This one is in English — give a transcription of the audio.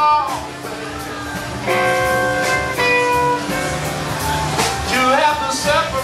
long. You have to separate.